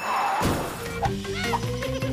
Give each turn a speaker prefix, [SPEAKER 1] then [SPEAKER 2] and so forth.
[SPEAKER 1] Ah!